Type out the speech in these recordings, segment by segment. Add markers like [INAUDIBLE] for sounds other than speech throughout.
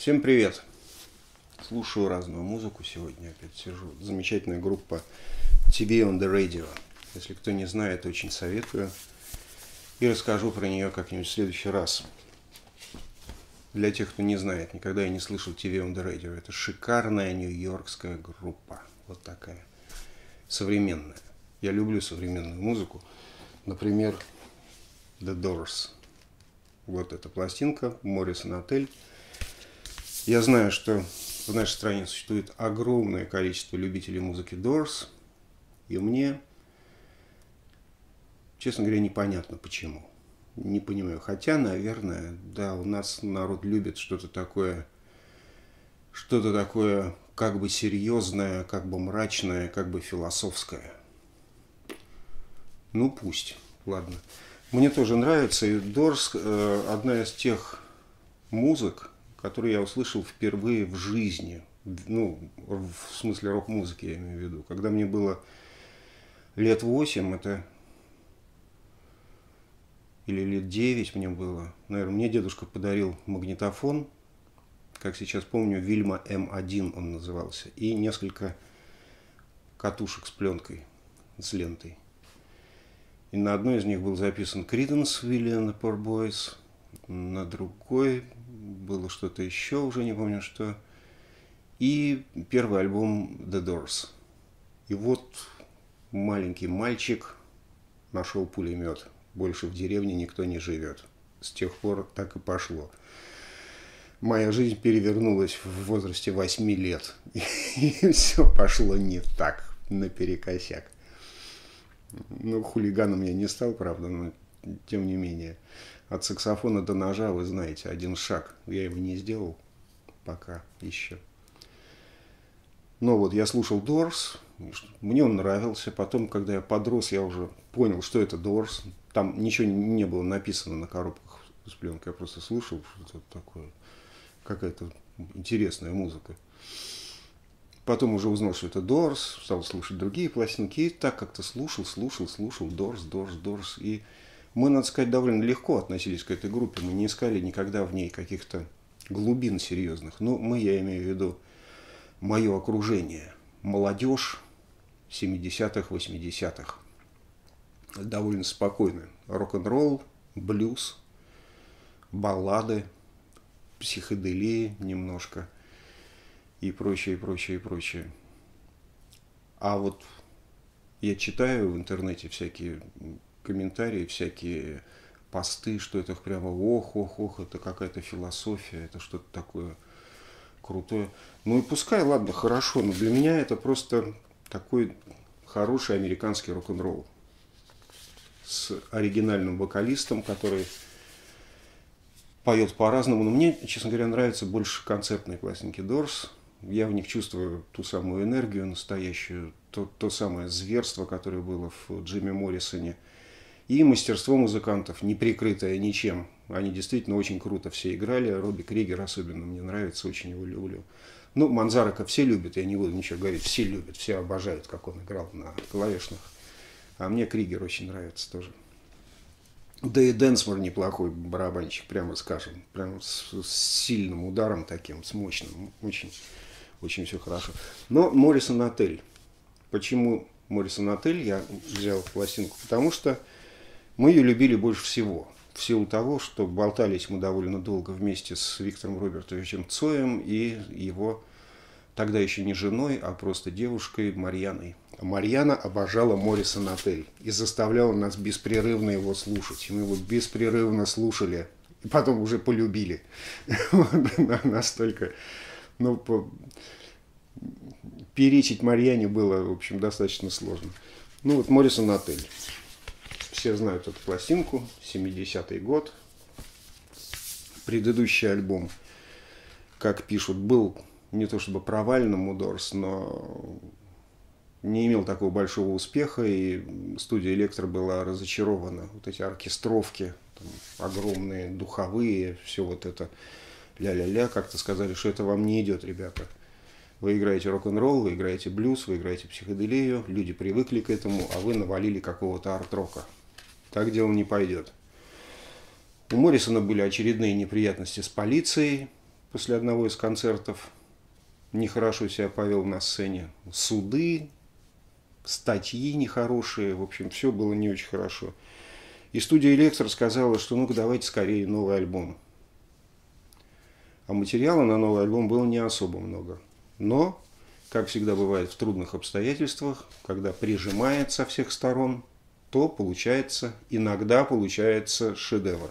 Всем привет! Слушаю разную музыку сегодня, опять сижу. Замечательная группа TV on the Radio. Если кто не знает, очень советую. И расскажу про нее как-нибудь в следующий раз. Для тех, кто не знает, никогда я не слышал TV on the Radio. Это шикарная нью-йоркская группа. Вот такая. Современная. Я люблю современную музыку. Например, The Doors. Вот эта пластинка, Моррисон Отель. Я знаю, что в нашей стране существует огромное количество любителей музыки Doors, и мне, честно говоря, непонятно почему. Не понимаю. Хотя, наверное, да, у нас народ любит что-то такое, что-то такое как бы серьезное, как бы мрачное, как бы философское. Ну, пусть. Ладно. Мне тоже нравится. И Дорс э, одна из тех музык, которую я услышал впервые в жизни. Ну, в смысле рок-музыки я имею в виду. Когда мне было лет восемь, это или лет девять мне было. Наверное, мне дедушка подарил магнитофон, как сейчас помню, Вильма М1 он назывался, и несколько катушек с пленкой, с лентой. И на одной из них был записан Криденс Виллиан Boys, на другой было что-то еще, уже не помню что. И первый альбом The Doors. И вот маленький мальчик нашел пулемет. Больше в деревне никто не живет. С тех пор так и пошло. Моя жизнь перевернулась в возрасте 8 лет. [LAUGHS] И все пошло не так, наперекосяк. Ну, хулиганом я не стал, правда, но тем не менее. От саксофона до ножа, вы знаете, один шаг. Я его не сделал пока еще. Но вот я слушал Дорс, мне он нравился. Потом, когда я подрос, я уже понял, что это Дорс. Там ничего не было написано на коробках с пленкой. Я просто слушал, что это такое. Какая-то интересная музыка. Потом уже узнал, что это Дорс, стал слушать другие пластинки. И так как-то слушал, слушал, слушал Дорс, Дорс, Дорс. И мы, надо сказать, довольно легко относились к этой группе. Мы не искали никогда в ней каких-то глубин серьезных. Но мы, я имею в виду, мое окружение, молодежь 70-х, 80-х. Довольно спокойно. Рок-н-ролл, блюз, баллады, психоделии немножко и прочее, и прочее, и прочее. А вот я читаю в интернете всякие комментарии, всякие посты, что это прямо ох, ох, ох, это какая-то философия, это что-то такое крутое. Ну и пускай, ладно, хорошо, но для меня это просто такой хороший американский рок-н-ролл с оригинальным вокалистом, который поет по-разному. Но мне, честно говоря, нравятся больше концертные пластинки Дорс. Я в них чувствую ту самую энергию настоящую, то, то самое зверство, которое было в Джимми Моррисоне – и мастерство музыкантов, не прикрытое ничем. Они действительно очень круто все играли. Робби Кригер особенно мне нравится, очень его люблю. Ну, Манзарака все любят, я не буду ничего говорить, все любят, все обожают, как он играл на клавишных. А мне Кригер очень нравится тоже. Да и Дэнсмор неплохой барабанщик, прямо скажем. Прямо с, с сильным ударом таким, с мощным. Очень, очень все хорошо. Но Моррисон Отель. Почему Моррисон Отель я взял пластинку? Потому что мы ее любили больше всего. В силу того, что болтались мы довольно долго вместе с Виктором Робертовичем Цоем и его тогда еще не женой, а просто девушкой Марьяной. Марьяна обожала Моррисон Отель и заставляла нас беспрерывно его слушать. И мы его беспрерывно слушали, и потом уже полюбили. [LAUGHS] Настолько, ну, перечить Марьяне было, в общем, достаточно сложно. Ну вот Моррисон Отель. Все знают эту пластинку, 70-й год. Предыдущий альбом, как пишут, был не то чтобы провальным у Дорс, но не имел такого большого успеха, и студия Электро была разочарована. Вот эти оркестровки, там, огромные, духовые, все вот это ля-ля-ля, как-то сказали, что это вам не идет, ребята. Вы играете рок-н-ролл, вы играете блюз, вы играете психоделию, люди привыкли к этому, а вы навалили какого-то арт-рока. Так дело не пойдет. У Моррисона были очередные неприятности с полицией. после одного из концертов нехорошо себя повел на сцене. Суды, статьи нехорошие, в общем, все было не очень хорошо. И студия Электро сказала, что ну-ка давайте скорее новый альбом. А материала на новый альбом было не особо много. Но, как всегда бывает в трудных обстоятельствах, когда прижимает со всех сторон, то получается, иногда получается шедевр.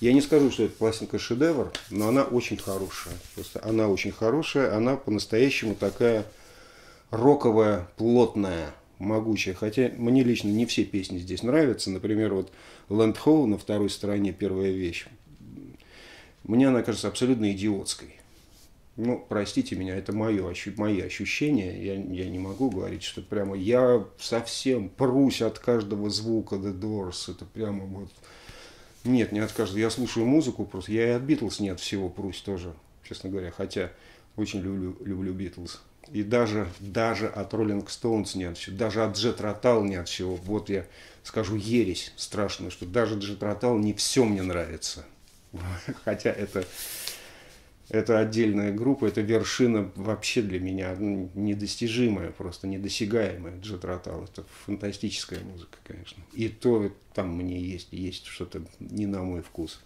Я не скажу, что это пластинка шедевр, но она очень хорошая. Просто она очень хорошая, она по-настоящему такая роковая, плотная, могучая. Хотя мне лично не все песни здесь нравятся. Например, вот Land Ho на второй стороне первая вещь. Мне она кажется абсолютно идиотской. Ну, простите меня, это мое, мои ощущения. Я, я не могу говорить, что прямо я совсем прусь от каждого звука The Doors. Это прямо вот нет, не от каждого. Я слушаю музыку просто. Я и от Битлз не от всего прусь тоже, честно говоря. Хотя очень люблю, люблю Битлз. И даже, даже от Роллинг Стоунс не от всего. Даже от Джет Ротал не от всего. Вот я скажу ересь страшную, что даже Джет Ротал не все мне нравится. [LAUGHS] Хотя это это отдельная группа, это вершина вообще для меня недостижимая, просто недосягаемая Джет Ротал. Это фантастическая музыка, конечно. И то там мне есть, есть что-то не на мой вкус.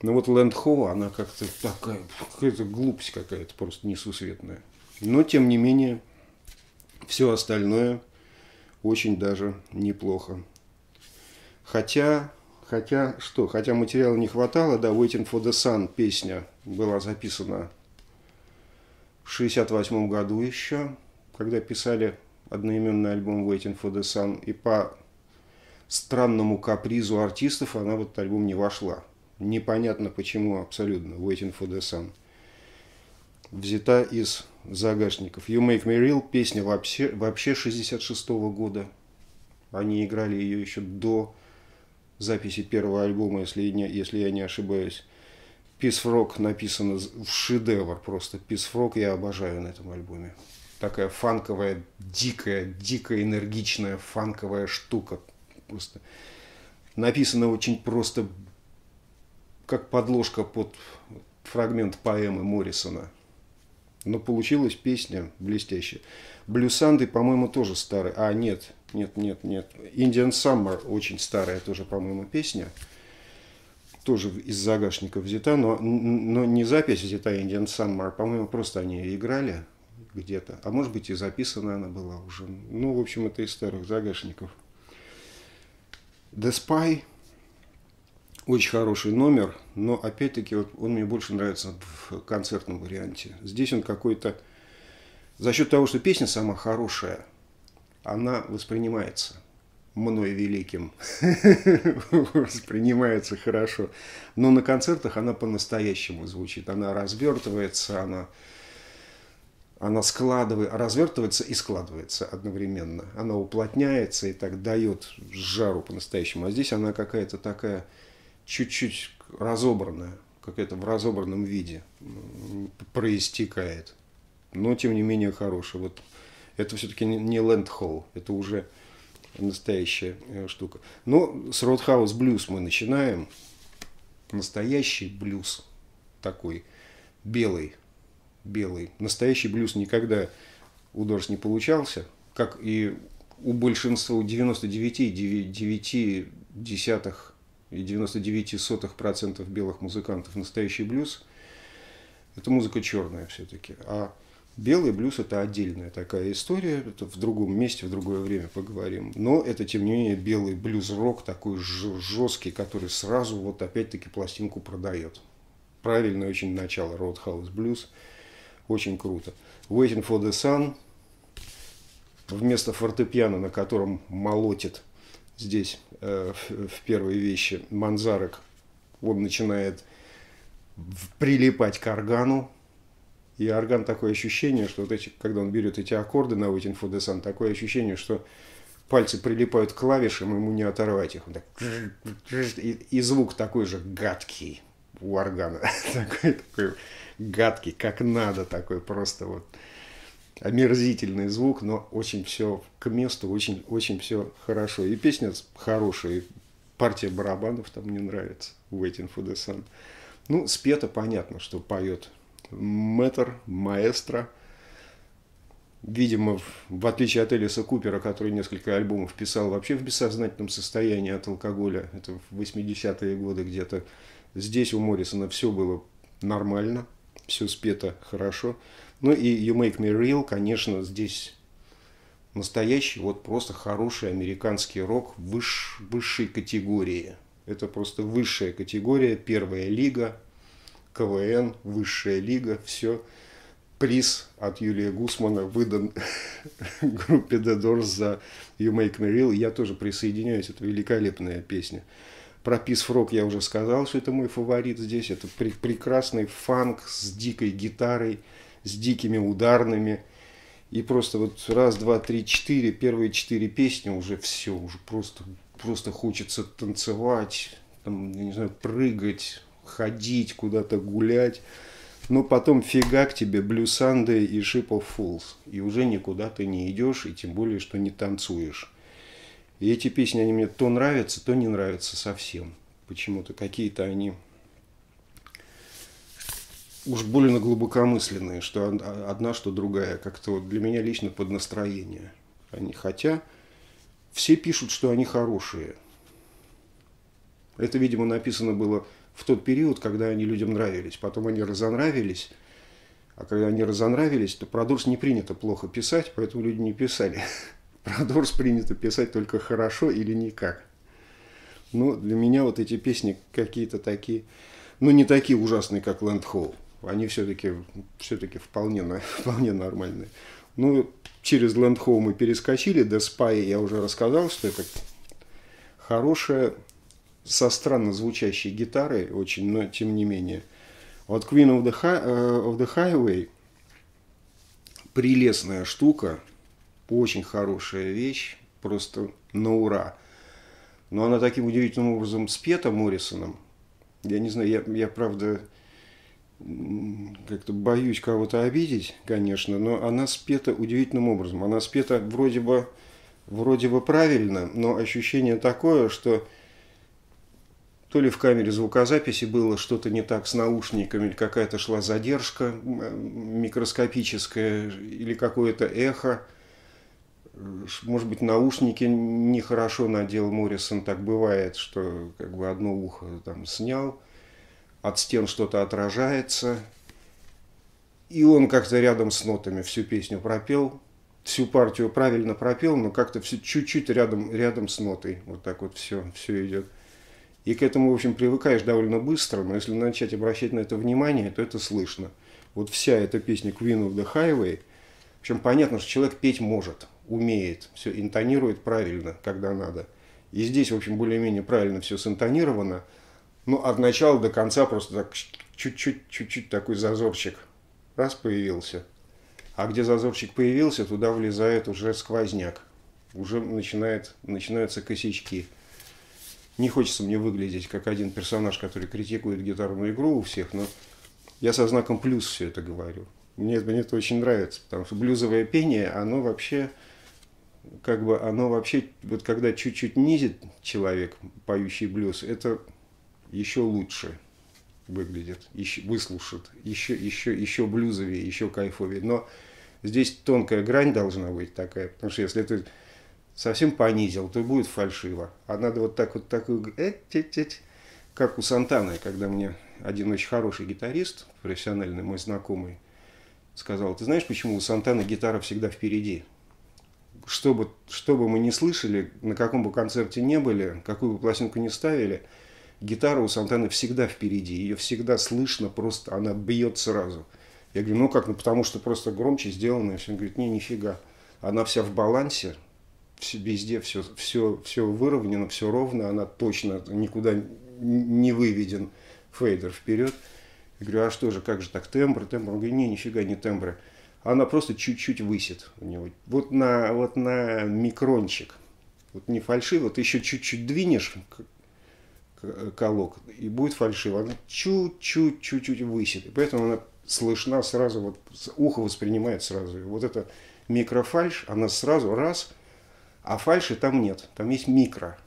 Но вот Лэнд Хо, она как-то такая, какая-то глупость какая-то просто несусветная. Но, тем не менее, все остальное очень даже неплохо. Хотя Хотя что, хотя материала не хватало, да, Waiting for the Sun песня была записана в 68 году еще, когда писали одноименный альбом Waiting for the Sun, и по странному капризу артистов она в этот альбом не вошла. Непонятно почему абсолютно Waiting for the Sun. Взята из загашников. You Make Me Real песня вообще, вообще 66 -го года. Они играли ее еще до записи первого альбома, если, не, если я не ошибаюсь. Frog написано в шедевр просто. Frog я обожаю на этом альбоме. Такая фанковая, дикая, дикая, энергичная фанковая штука. Просто написано очень просто, как подложка под фрагмент поэмы Моррисона. Но получилась песня блестящая. Блюсанды, по-моему, тоже старый. А, нет, нет, нет, нет. Indian Summer очень старая тоже, по-моему, песня. Тоже из загашника взята, но, но не запись взята Indian Summer, по-моему, просто они играли где-то. А может быть и записана она была уже. Ну, в общем, это из старых загашников. The Spy очень хороший номер, но опять-таки вот он мне больше нравится в концертном варианте. Здесь он какой-то... За счет того, что песня сама хорошая, она воспринимается мной великим, [LAUGHS] воспринимается хорошо. Но на концертах она по-настоящему звучит. Она развертывается, она, она складывает, развертывается и складывается одновременно. Она уплотняется и так дает жару по-настоящему. А здесь она какая-то такая чуть-чуть разобранная, какая-то в разобранном виде проистекает. Но, тем не менее, хорошая. Вот это все-таки не Hall, это уже настоящая э, штука. Но с Roadhouse Blues мы начинаем. Настоящий блюз такой, белый, белый. Настоящий блюз никогда у Дорс не получался, как и у большинства, у 99,9 десятых и 99 сотых процентов белых музыкантов настоящий блюз – это музыка черная все-таки. А Белый блюз – это отдельная такая история, это в другом месте, в другое время поговорим. Но это, тем не менее, белый блюз-рок такой жесткий, который сразу вот опять-таки пластинку продает. Правильное очень начало Roadhouse Blues, очень круто. Waiting for the Sun, вместо фортепиано, на котором молотит здесь э, в, в первой вещи Манзарек, он начинает прилипать к органу, и орган такое ощущение, что вот эти, когда он берет эти аккорды на Waiting for the Sun, такое ощущение, что пальцы прилипают к клавишам, ему не оторвать их. так, и, и звук такой же гадкий у органа. [LAUGHS] такой, такой гадкий, как надо, такой просто вот омерзительный звук, но очень все к месту, очень, очень все хорошо. И песня хорошая, и партия барабанов там мне нравится, Waiting for the Sun. Ну, спето понятно, что поет мэтр, маэстро. Видимо, в отличие от Элиса Купера, который несколько альбомов писал вообще в бессознательном состоянии от алкоголя, это в 80-е годы где-то, здесь у Моррисона все было нормально, все спето хорошо. Ну и You Make Me Real, конечно, здесь настоящий, вот просто хороший американский рок выш, высшей категории. Это просто высшая категория, первая лига, КВН, высшая лига, все. Приз от Юлия Гусмана выдан [LAUGHS] группе The Doors за You Make Me Real. Я тоже присоединяюсь, это великолепная песня. Про Peace Frog я уже сказал, что это мой фаворит здесь. Это пр- прекрасный фанк с дикой гитарой, с дикими ударными. И просто вот раз, два, три, четыре, первые четыре песни уже все, уже просто, просто хочется танцевать, там, я не знаю, прыгать, ходить, куда-то гулять. Но потом фига к тебе Blue Sunday и Ship of Fools. И уже никуда ты не идешь, и тем более, что не танцуешь. И эти песни, они мне то нравятся, то не нравятся совсем. Почему-то какие-то они уж больно глубокомысленные, что одна, что другая. Как-то вот для меня лично под настроение. Они, хотя все пишут, что они хорошие. Это, видимо, написано было в тот период, когда они людям нравились. Потом они разонравились. А когда они разонравились, то про Дорс не принято плохо писать, поэтому люди не писали. [LAUGHS] Про Дорс принято писать только хорошо или никак. Но для меня вот эти песни какие-то такие, ну не такие ужасные, как Land Hall. Они все-таки все вполне, [LAUGHS] вполне нормальные. Ну, через Land Home мы перескочили, до Spy я уже рассказал, что это хорошая, со странно звучащей гитарой очень, но тем не менее. Вот Queen of the, Hi- of the Highway прелестная штука, очень хорошая вещь, просто на ура. Но она таким удивительным образом спета Моррисоном. Я не знаю, я, я правда как-то боюсь кого-то обидеть, конечно, но она спета удивительным образом. Она спета вроде бы, вроде бы правильно, но ощущение такое, что то ли в камере звукозаписи было что-то не так с наушниками, или какая-то шла задержка микроскопическая, или какое-то эхо. Может быть, наушники нехорошо надел Моррисон, так бывает, что как бы одно ухо там снял – от стен что-то отражается. И он как-то рядом с нотами всю песню пропел, всю партию правильно пропел, но как-то все чуть-чуть рядом, рядом с нотой. Вот так вот все, все идет. И к этому, в общем, привыкаешь довольно быстро, но если начать обращать на это внимание, то это слышно. Вот вся эта песня Queen of the Highway, в общем, понятно, что человек петь может, умеет, все интонирует правильно, когда надо. И здесь, в общем, более-менее правильно все синтонировано – ну, от начала до конца просто так чуть-чуть, чуть-чуть такой зазорчик раз появился. А где зазорчик появился, туда влезает уже сквозняк. Уже начинает, начинаются косячки. Не хочется мне выглядеть как один персонаж, который критикует гитарную игру у всех, но я со знаком плюс все это говорю. Мне, мне это очень нравится, потому что блюзовое пение, оно вообще, как бы, оно вообще, вот когда чуть-чуть низит человек, поющий блюз, это еще лучше выглядит, еще, выслушает, еще, еще, еще блюзовее, еще кайфовее. Но здесь тонкая грань должна быть такая, потому что если ты совсем понизил, то будет фальшиво. А надо вот так вот такую, как у Сантаны, когда мне один очень хороший гитарист, профессиональный мой знакомый, сказал, ты знаешь, почему у Сантаны гитара всегда впереди? Что бы, что бы мы ни слышали, на каком бы концерте не были, какую бы пластинку не ставили – гитара у Сантаны всегда впереди, ее всегда слышно, просто она бьет сразу. Я говорю, ну как, ну потому что просто громче сделано. И. Он говорит, не, нифига. Она вся в балансе, везде все, все, все выровнено, все ровно, она точно никуда не выведен фейдер вперед. Я говорю, а что же, как же так, тембр, тембр? Он говорит, не, нифига не тембры. Она просто чуть-чуть высит у него. Вот на, вот на микрончик. Вот не фальшиво, вот еще чуть-чуть двинешь, колок, и будет фальшиво. Она чуть-чуть, чуть-чуть высит. И поэтому она слышна сразу, вот ухо воспринимает сразу. И вот эта микрофальш, она сразу раз, а фальши там нет, там есть микро.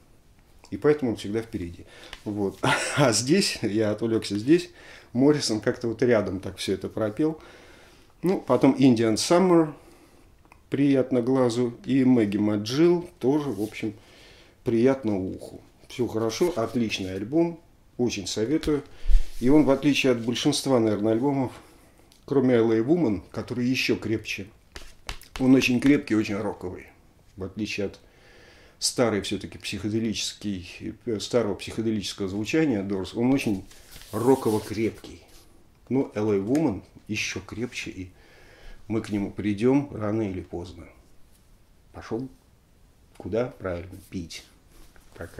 и поэтому он всегда впереди. Вот. [LAUGHS] А здесь, я отвлекся здесь, Моррисон как-то вот рядом так все это пропел. Ну, потом Indian Summer, приятно глазу, и Мэгги Маджил тоже, в общем, приятно уху. Все хорошо, отличный альбом, очень советую. И он, в отличие от большинства, наверное, альбомов, кроме LA Woman, который еще крепче, он очень крепкий, очень роковый. В отличие от старой все-таки психоделический, старого психоделического звучания Дорс, он очень роково крепкий. Но LA Woman еще крепче, и мы к нему придем рано или поздно. Пошел куда? Правильно, пить. Пока.